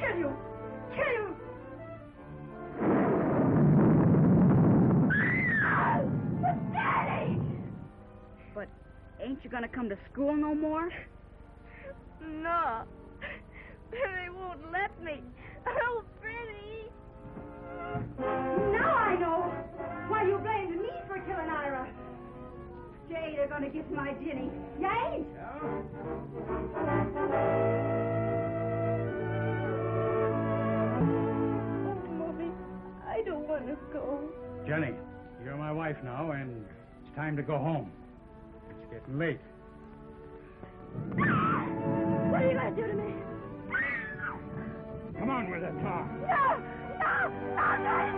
Kill you. Kill you. But Daddy! But ain't you gonna come to school no more? No. They won't let me. Oh, Freddie! Now I know why you blamed me for killing Ira. Jade they're gonna get my Ginny. You ain't? Yeah. To go. Jenny, you're my wife now, and it's time to go home. It's getting late. What are you going to do to me? Come on with it, Tom. No! No! No! No! no.